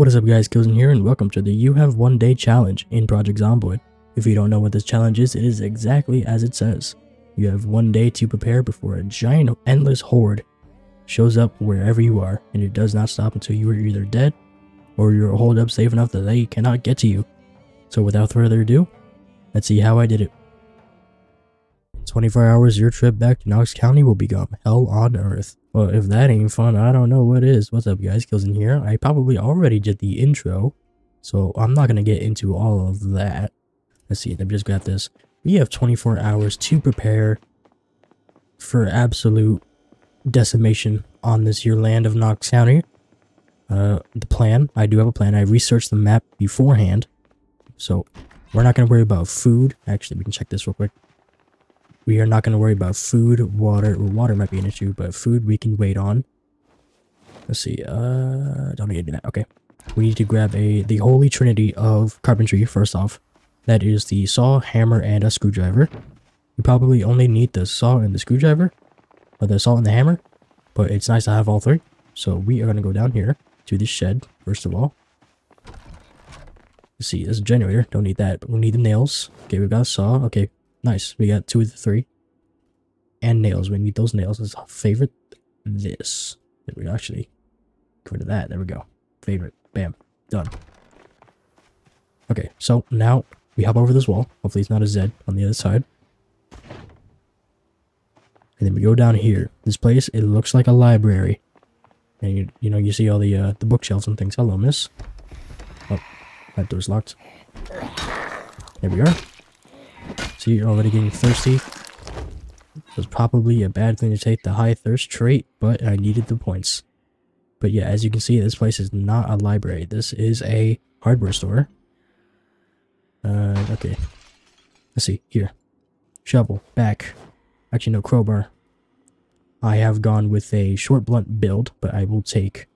What is up guys, Kills here and welcome to the You Have One Day Challenge in Project Zomboid. If you don't know what this challenge is, it is exactly as it says. You have one day to prepare before a giant endless horde shows up wherever you are and it does not stop until you are either dead or you're holed up safe enough that they cannot get to you. So without further ado, let's see how I did it. In 24 hours, your trip back to Knox County will become hell on earth. Well, if that ain't fun, I don't know what is. What's up, guys? Killzone here. I probably already did the intro, so I'm not gonna get into all of that. Let's see. Me just grab this. We have 24 hours to prepare for absolute decimation on this here land of Knox County. Uh, the plan. I do have a plan. I researched the map beforehand, so we're not gonna worry about food. Actually, we can check this real quick. We are not going to worry about food, water, water might be an issue, but food we can wait on. Let's see, uh, don't need to do that, okay. We need to grab a the holy trinity of carpentry, first off. That is the saw, hammer, and a screwdriver. We probably only need the saw and the screwdriver, or the saw and the hammer, but it's nice to have all three. So we are going to go down here to the shed, first of all. Let's see, there's a generator, don't need that, but we need the nails. Okay, we've got a saw, okay, Nice. We got two of the three. And nails. We need those nails. Is favorite. This. There we go. Actually, rid of that. There we go. Favorite. Bam. Done. Okay, so now we hop over this wall. Hopefully it's not a Z on the other side. And then we go down here. This place, it looks like a library. And you, you know, you see all the uh, the bookshelves and things. Hello, miss. Oh, that door's locked. There we are. See, you're already getting thirsty. It was probably a bad thing to take the high thirst trait, but I needed the points. But yeah, as you can see, this place is not a library. This is a hardware store. Uh, okay. Let's see, here. Shovel, back. Actually, no, crowbar. I have gone with a short blunt build, but I will take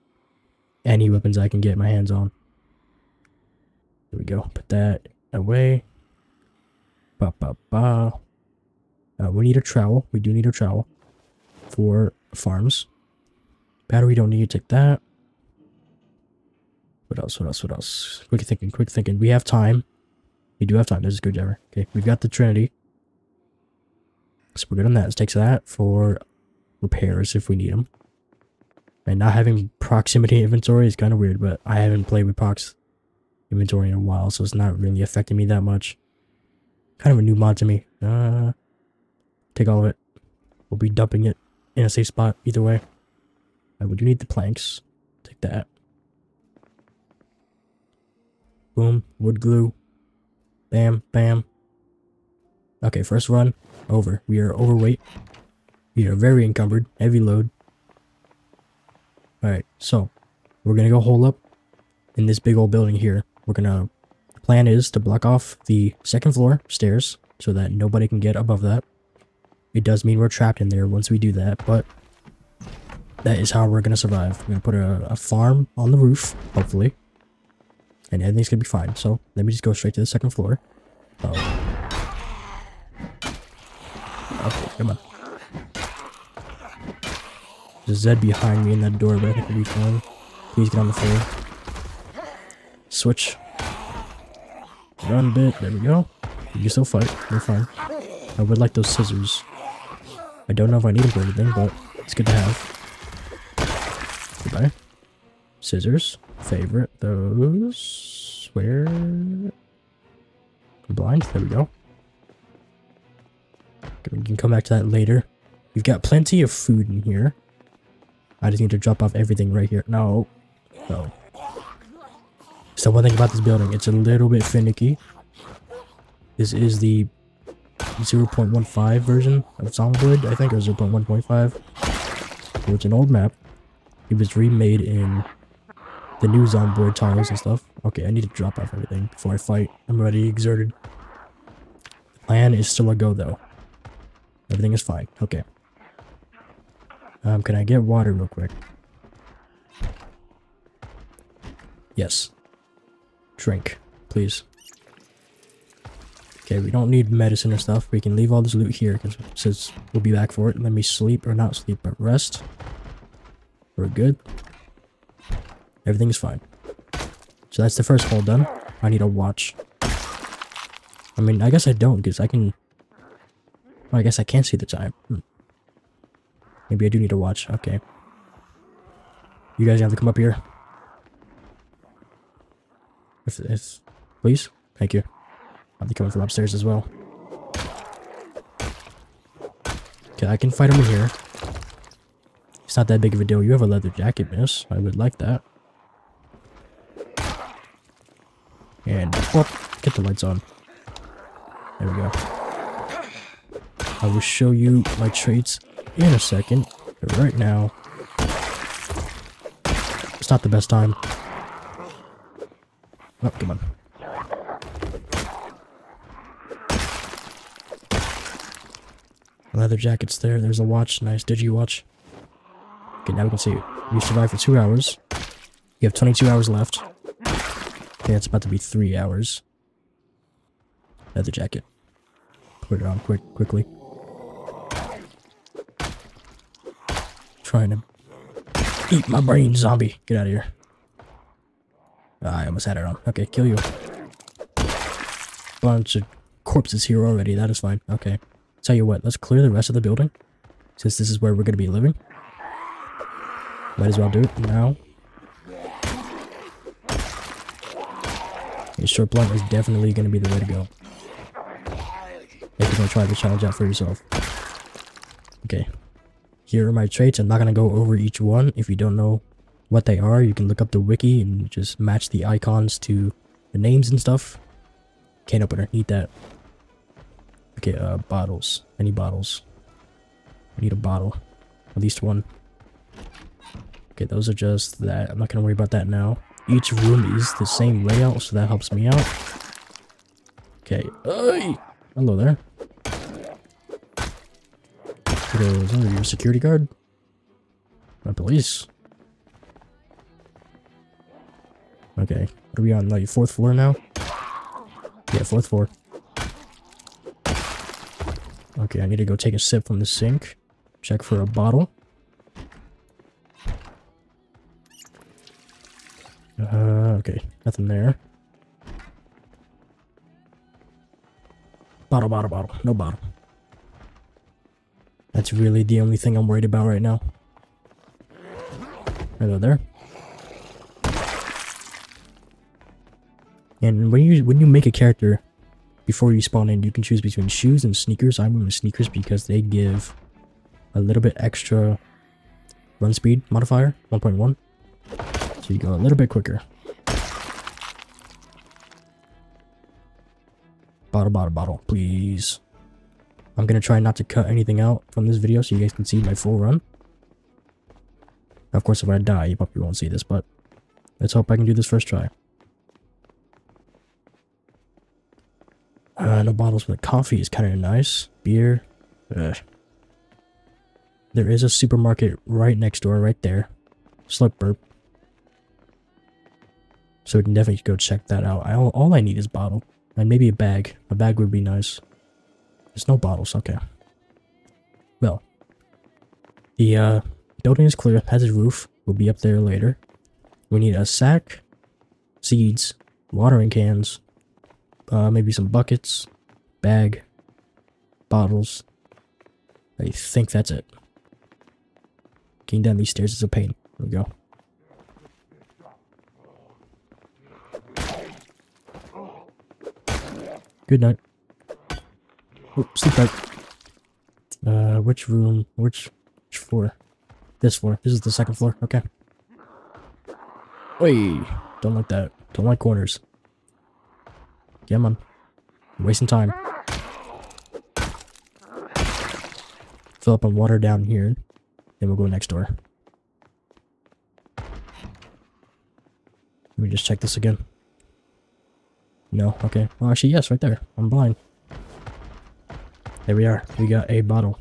any weapons I can get my hands on. There we go. Put that away. Ba, ba, ba. Uh, we need a trowel. We do need a trowel for farms. Battery don't need to take that. What else? What else? What else? Quick thinking, quick thinking. We have time. We do have time. There's a screwdriver. Okay, we've got the Trinity. So we're good on that. Let's take that for repairs if we need them. And not having proximity inventory is kind of weird, but I haven't played with prox inventory in a while, so it's not really affecting me that much. Kind of a new mod to me. Uh, take all of it. We'll be dumping it in a safe spot either way. I would need the planks. Take that. Boom. Wood glue. Bam. Bam. Okay, first run. Over. We are overweight. We are very encumbered. Heavy load. Alright, so. We're gonna go hole up in this big old building here. We're gonna plan is to block off the second floor stairs so that nobody can get above that. It does mean we're trapped in there once we do that, but that is how we're going to survive. We're going to put a, a, farm on the roof, hopefully, and everything's going to be fine. So let me just go straight to the second floor. oh. Okay, come on. There's Zed behind me in that door, but I think we'll be fine. Please get on the floor. Switch. Run a bit. There we go. You can still fight. You're fine. I would like those scissors. I don't know if I need them for anything, but it's good to have. Goodbye. Scissors. Favorite. Those. Where? Blind. There we go. We can come back to that later. We've got plenty of food in here. I just need to drop off everything right here. No. No. So one thing about this building, it's a little bit finicky. This is the 0.15 version of Zomboid, I think, or 0.1.5. So it's an old map. It was remade in the new Zomboid tiles and stuff. Okay, I need to drop off everything before I fight. I'm already exerted. The plan is still a go, though. Everything is fine. Okay. Um, can I get water real quick? Yes. Drink, please. Okay, we don't need medicine or stuff. We can leave all this loot here because says we'll be back for it. Let me sleep, or not sleep, but rest. We're good. Everything's fine. So that's the first hole done. I need a watch. I mean, I guess I don't, because I can... Well, I guess I can't see the time. Hmm. Maybe I do need a watch. Okay. You guys have to come up here. If, if, please? Thank you. I'll be coming from upstairs as well. Okay, I can fight him here. It's not that big of a deal. You have a leather jacket, miss. I would like that. And, whoop, get the lights on. There we go. I will show you my traits in a second. But right now, it's not the best time. Oh, come on. Leather jacket's there. There's a watch. Nice digi watch. Okay, now we can see You survived for two hours. You have 22 hours left. Okay, it's about to be three hours. Leather jacket. Put it on quick, quickly. Trying to eat my brain, zombie. Get out of here. Ah, I almost had it on. Okay, kill you. Bunch of corpses here already. That is fine. Okay. Tell you what, let's clear the rest of the building. Since this is where we're going to be living. Might as well do it now. A short blunt is definitely going to be the way to go. If you're going to try the challenge out for yourself. Okay. Here are my traits. I'm not going to go over each one. If you don't know what they are, you can look up the wiki and just match the icons to the names and stuff. Can opener. Need that. Okay, uh, bottles. Any bottles? I need a bottle. At least one. Okay, those are just that. I'm not gonna worry about that now. Each room is the same layout, so that helps me out. Okay. Hey! Hello there. Is that your security guard? My police. Okay. Are we on? Like fourth floor now? Yeah, fourth floor. Okay, I need to go take a sip from the sink. Check for a bottle. Uh, okay. Nothing there. Bottle, bottle, bottle. No bottle. That's really the only thing I'm worried about right now. Hello there. And when you when you make a character, before you spawn in, you can choose between shoes and sneakers. I'm wearing sneakers because they give a little bit extra run speed modifier, 1.1. So you go a little bit quicker. Bottle, bottle, bottle, please. I'm gonna try not to cut anything out from this video so you guys can see my full run. Of course, if I die, you probably won't see this, but let's hope I can do this first try. Bottles, but coffee is kind of nice. Beer. Ugh. There is a supermarket right next door, right there. Slurp burp. So we can definitely go check that out. I, all I need is bottle. And maybe a bag. A bag would be nice. There's no bottles, okay. Well. The uh, building is clear, has a roof. We'll be up there later. We need a sack, seeds, watering cans, uh, maybe some buckets, bag, bottles. I think that's it. Getting down these stairs is a pain. There we go. Good night. Oh, sleep tight. Uh, which room? Which, which floor? This floor. This is the second floor. Okay. Wait. Don't like that. Don't like corners. Yeah, man. I'm wasting time. Fill up on water down here. Then we'll go next door. Let me just check this again. No? Okay. Well, actually, yes, right there. I'm blind. There we are. We got a bottle.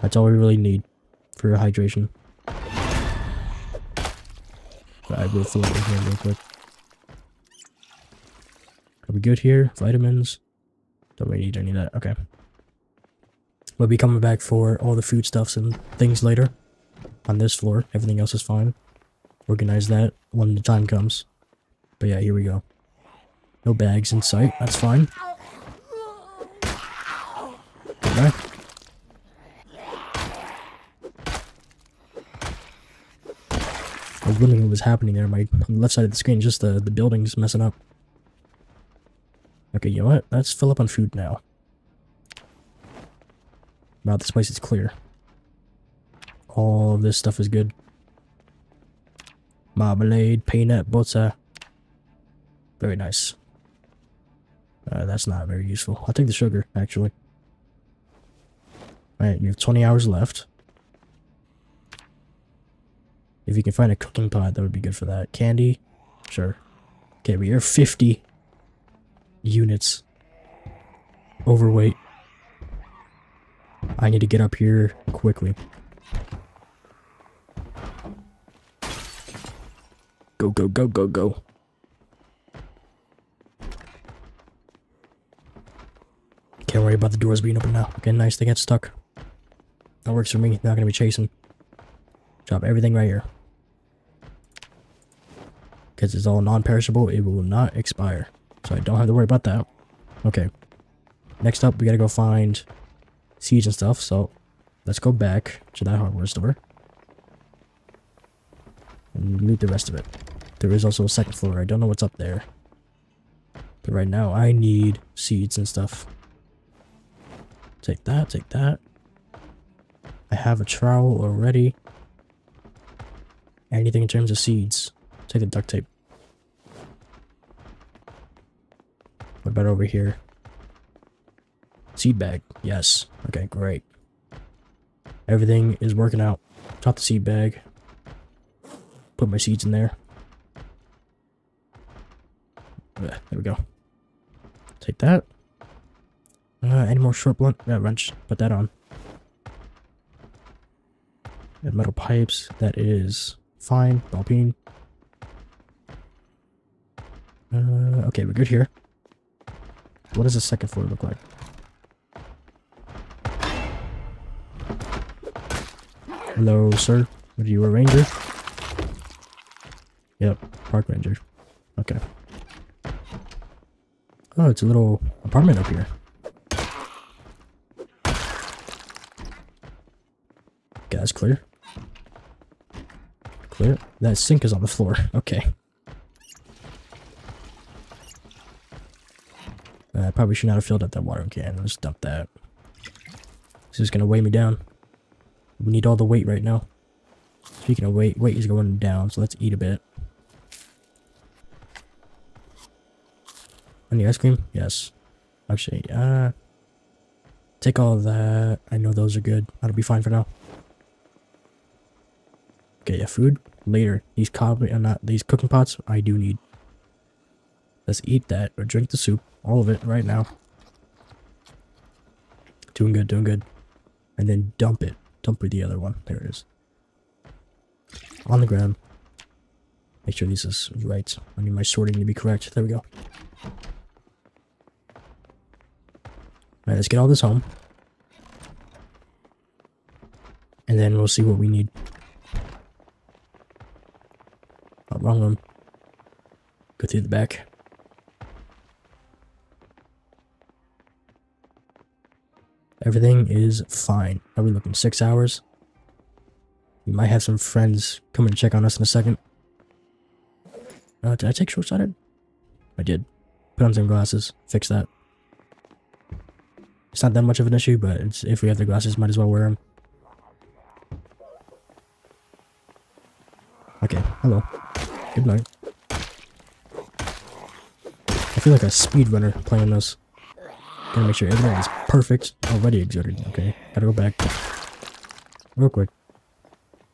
That's all we really need for hydration. But I will fill it in here real quick. Are we good here? Vitamins? Don't really need any of that. Okay. We'll be coming back for all the foodstuffs and things later. On this floor. Everything else is fine. Organize that when the time comes. But yeah, here we go. No bags in sight. That's fine. Okay. I was wondering what was happening there. My on the left side of the screen, just the the building's messing up. Okay, you know what? Let's fill up on food now. Wow, this place is clear. All of this stuff is good. Marmalade, peanut butter. Very nice. Uh, that's not very useful. I'll take the sugar, actually. Alright, you have 20 hours left. If you can find a cooking pot, that would be good for that. Candy? Sure. Okay, we are 50 units overweight. I need to get up here quickly. Go, go, go, go, go. Can't worry about the doors being open now. Okay, nice, they get stuck. That works for me, not gonna be chasing. Drop everything right here. Because it's all non-perishable, it will not expire. So I don't have to worry about that. Okay. Next up, we gotta go find seeds and stuff, so let's go back to that hardware store. And loot the rest of it. There is also a second floor, I don't know what's up there. But right now, I need seeds and stuff. Take that, take that. I have a trowel already. Anything in terms of seeds. Take the duct tape. What about over here? Seed bag. Yes. Okay, great. Everything is working out. Drop the seed bag. Put my seeds in there. there we go. Take that. Uh, any more short blunt? Yeah, wrench. Put that on. And metal pipes. That is fine. Ball. Uh, okay, we're good here. What does the second floor look like? Hello, sir. Are you a ranger? Yep, park ranger. Okay. Oh, it's a little apartment up here. Gas clear. Clear. That sink is on the floor. Okay. I probably should not have filled up that water can. Let's dump that. This is gonna weigh me down. We need all the weight right now. Speaking of weight, weight is going down, so let's eat a bit. Any ice cream? Yes. Actually, uh... Take all that. I know those are good. That'll be fine for now. Okay, yeah, food. Later. These cob uh, not these cooking pots, I do need. Let's eat that or drink the soup. All of it right now. Doing good, doing good. And then dump it. Dump the other one. There it is. On the ground. Make sure this is right. I need my sorting to be correct. There we go. Alright, let's get all this home. And then we'll see what we need. Oh, wrong one. Go through the back. Everything is fine. Are we looking six hours? We might have some friends come and check on us in a second. Uh, did I take short-sighted? I did. Put on some glasses. Fix that. It's not that much of an issue, but if we have the glasses, might as well wear them. Okay, hello. Good night. I feel like a speedrunner playing this. Gotta make sure everything is perfect. Already exerted. Okay, gotta go back. Real quick.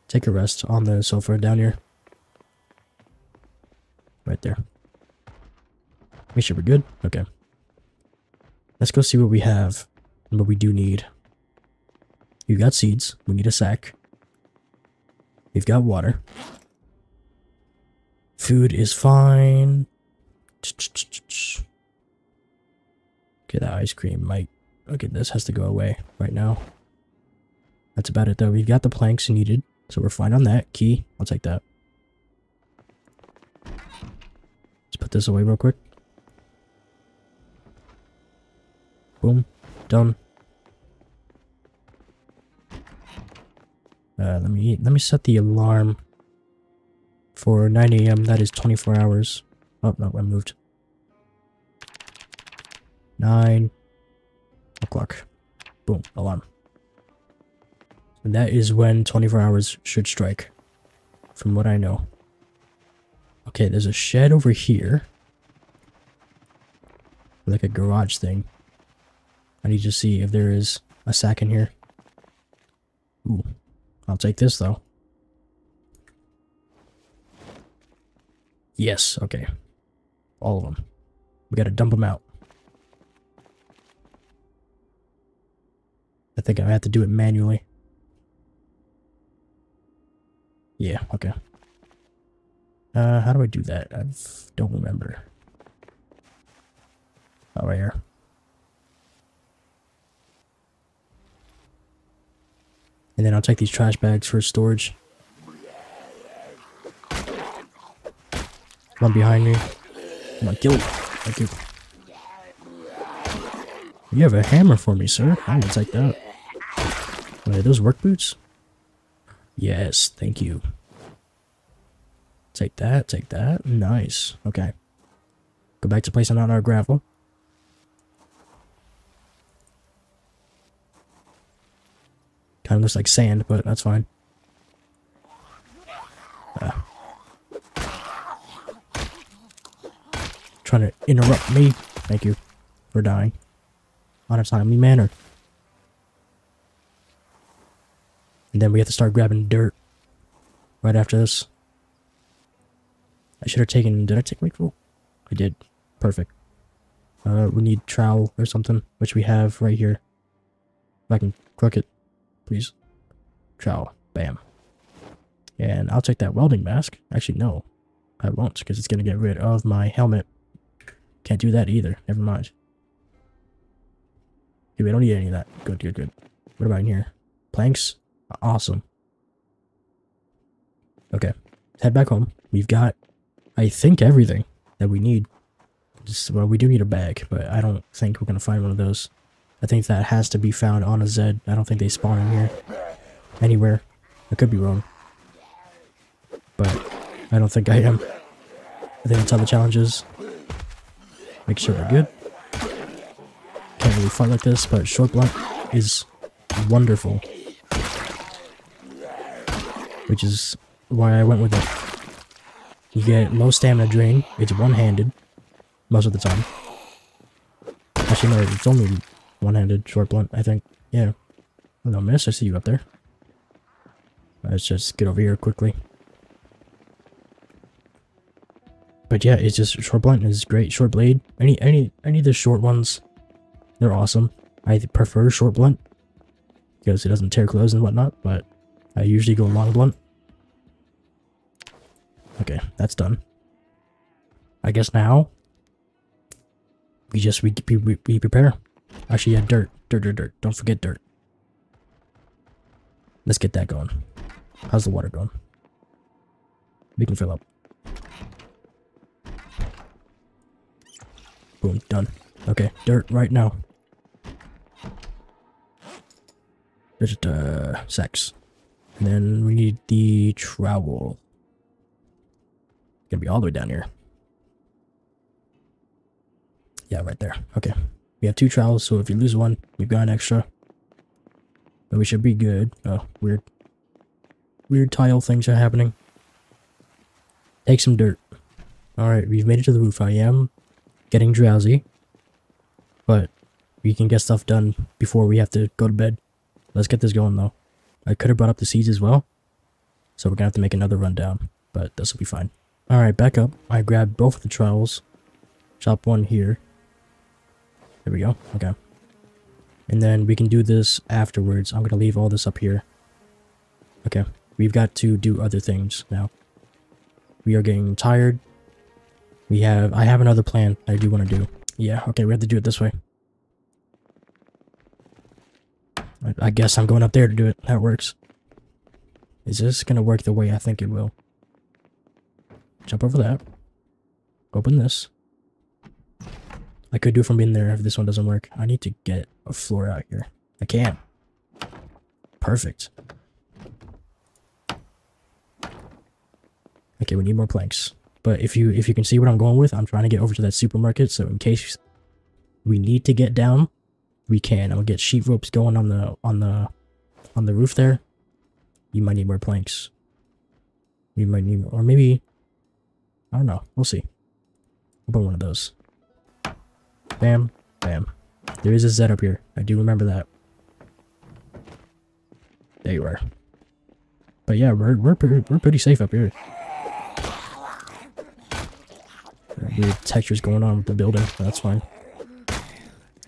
Take a rest on the sofa down here. Right there. Make sure we're good. Okay. Let's go see what we have and what we do need. You've got seeds. We need a sack. We've got water. Food is fine. Okay, that ice cream might... Okay, this has to go away right now. That's about it, though. We've got the planks needed, so we're fine on that. Key, I'll take that. Let's put this away real quick. Boom. Done. Uh, let me let me set the alarm for 9 a.m. That is 24 hours. Oh no, I moved. Nine o'clock. Boom, alarm. And that is when 24 hours should strike, from what I know. Okay, there's a shed over here. Like a garage thing. I need to see if there is a sack in here. Ooh, I'll take this though. Yes, okay. All of them. We gotta dump them out. I think I have to do it manually. Yeah, okay. Uh, how do I do that? I don't remember. Oh, right here. And then I'll take these trash bags for storage. One behind me. Come on, kill it. Thank you. You have a hammer for me, sir. I will take that. Wait, those work boots? Yes, thank you. Take that, take that. Nice. Okay. Go back to placing out our gravel. Kind of looks like sand, but that's fine. Uh, trying to interrupt me. Thank you for dying on a timely manner. And then we have to start grabbing dirt right after this. I should have taken... Did I take my tool? I did. Perfect. Uh, we need trowel or something, which we have right here. If I can crook it, please. Trowel. Bam. And I'll take that welding mask. Actually, no. I won't, because it's going to get rid of my helmet. Can't do that either. Never mind. Okay, we don't need any of that. Good, good, good. What about in here? Planks? Awesome. Okay. Let's head back home. We've got, I think, everything that we need. Just, well, we do need a bag, but I don't think we're going to find one of those. I think that has to be found on a Zed. I don't think they spawn in here. Anywhere. I could be wrong. But I don't think I am. I think that's how the challenge is. Make sure we're good. Can't really fight like this, but short blunt is wonderful. Which is why I went with it. You get low stamina drain. It's one-handed most of the time. Actually, no, it's only one-handed short blunt, I think. Yeah. Oh, Hello, miss. I see you up there. Let's just get over here quickly. But yeah, it's just short blunt is great. Short blade. Any any any of the short ones, they're awesome. I prefer short blunt because it doesn't tear clothes and whatnot. But I usually go long blunt. Okay, that's done. I guess now we just we we, we prepare. Actually, yeah, dirt, dirt, dirt, dirt. Don't forget dirt. Let's get that going. How's the water going? We can fill up. Boom, done. Okay, dirt right now. Just, uh, sex. And then we need the trowel. Gonna be all the way down here. Yeah, right there. Okay. We have two trowels, so if you lose one, we've got an extra. But we should be good. Oh, weird. Weird tile things are happening. Take some dirt. Alright, we've made it to the roof. I am getting drowsy. But we can get stuff done before we have to go to bed. Let's get this going though. I could have brought up the seeds as well. So we're gonna have to make another rundown. But this will be fine. Alright, back up. I grabbed both of the trowels. Chop one here. There we go. Okay. And then we can do this afterwards. I'm gonna leave all this up here. Okay. We've got to do other things now. We are getting tired. We have, I have another plan I do want to do. Yeah, okay, we have to do it this way. I, guess I'm going up there to do it. That works. Is this going to work the way I think it will? Jump over that. Open this. I could do it from in there if this one doesn't work. I need to get a floor out here. I can. Perfect. Okay, we need more planks. But if you if you can see what I'm going with, I'm trying to get over to that supermarket. So in case we need to get down, we can. I'll get sheet ropes going on the on the on the roof there. You might need more planks. You might need, or maybe I don't know. We'll see. I'll put one of those. Bam, bam. There is a Z up here. I do remember that. There you are. But yeah, we're we're pretty, we're pretty safe up here. Weird textures going on with the building. That's fine.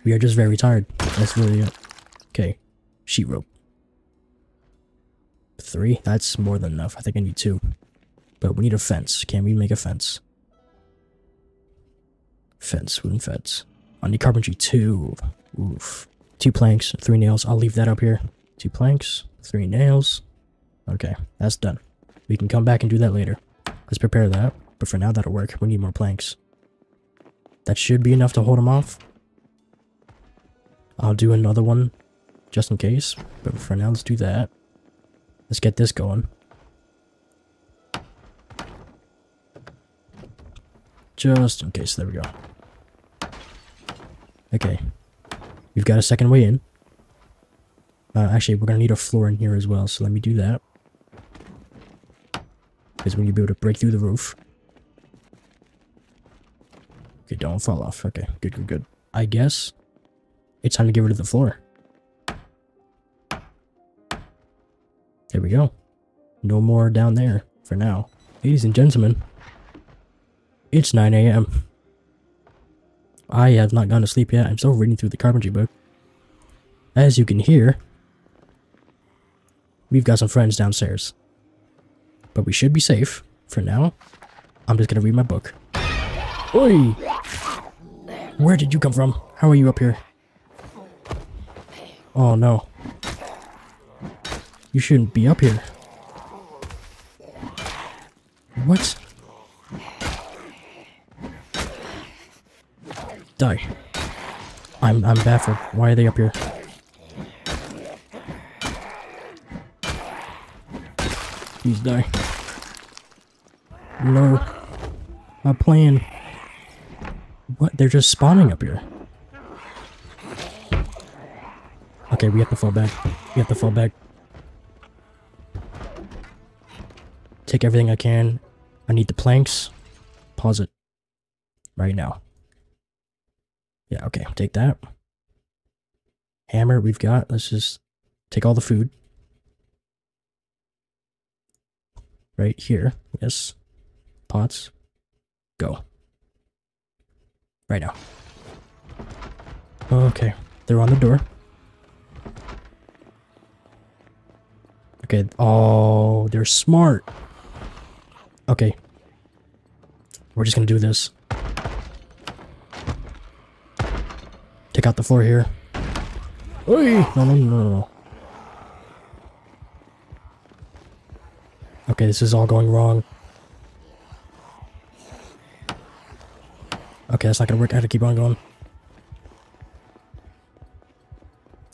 We are just very tired. That's really it. Okay, sheet rope. Three. That's more than enough. I think I need two. But we need a fence. Can we make a fence? Fence, wooden fence. I need carpentry two. Oof. Two planks, three nails. I'll leave that up here. Two planks, three nails. Okay, that's done. We can come back and do that later. Let's prepare that. But for now, that'll work. We need more planks. That should be enough to hold them off. I'll do another one just in case. But for now, let's do that. Let's get this going. Just in case. There we go. Okay. We've got a second way in. Uh, actually, we're going to need a floor in here as well, so let me do that. Because we need to be able to break through the roof. Okay, don't fall off. Okay, good, good, good. I guess it's time to get rid of the floor. There we go. No more down there for now. Ladies and gentlemen, it's 9 a.m. I have not gone to sleep yet. I'm still reading through the carpentry book. As you can hear, we've got some friends downstairs. But we should be safe for now. I'm just gonna read my book. Oi! Where did you come from? How are you up here? Oh no. You shouldn't be up here. What? Die. I'm I'm baffled. Why are they up here? Please die. No. My plan. What? They're just spawning up here. Okay, we have to fall back. We have to fall back. Take everything I can. I need the planks. Pause it. Right now. Yeah, okay, take that. Hammer we've got. Let's just take all the food. Right here. Yes. Pots. Go. Right now. Okay, they're on the door. Okay, oh, they're smart. Okay. We're just gonna do this. Take out the floor here. No, no, no, no, no. Okay, this is all going wrong. Okay, that's not gonna work. I to keep on going.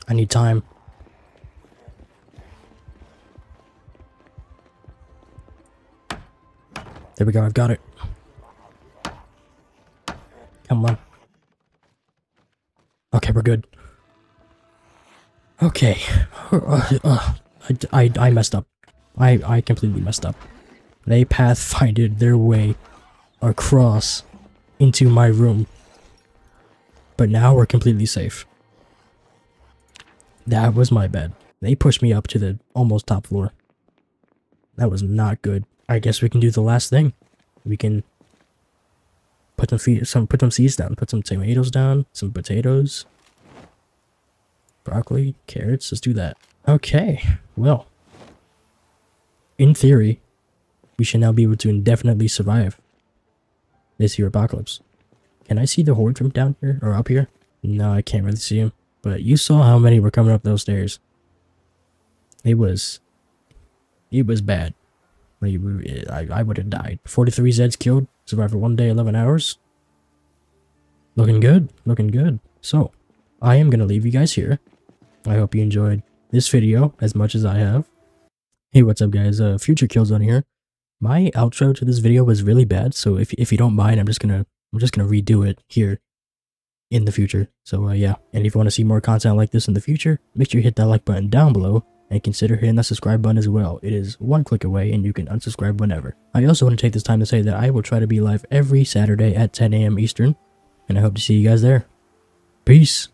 I need time. There we go, I've got it. Come on. Okay, we're good. Okay. Uh, I, I, I messed up. I, I completely messed up. They pathfinded their way across into my room. But now we're completely safe. That was my bad. They pushed me up to the almost top floor. That was not good. I guess we can do the last thing. We can Put some feed, some put some seeds down. Put some tomatoes down. Some potatoes. Broccoli, carrots. Let's do that. Okay. Well, in theory, we should now be able to indefinitely survive this here apocalypse. Can I see the horde from down here or up here? No, I can't really see them. But you saw how many were coming up those stairs. It was, it was bad. I, I would have died. 43 Zeds killed. Survived for one day, 11 hours. Looking good, looking good. So, I am going to leave you guys here. I hope you enjoyed this video as much as I have. Hey, what's up guys? Uh, Future Killzone here. My outro to this video was really bad, so if, if you don't mind, I'm just gonna I'm just gonna redo it here in the future. So uh, yeah, and if you want to see more content like this in the future, make sure you hit that like button down below and consider hitting that subscribe button as well. It is one click away and you can unsubscribe whenever. I also want to take this time to say that I will try to be live every Saturday at 10 a.m. Eastern, and I hope to see you guys there. Peace.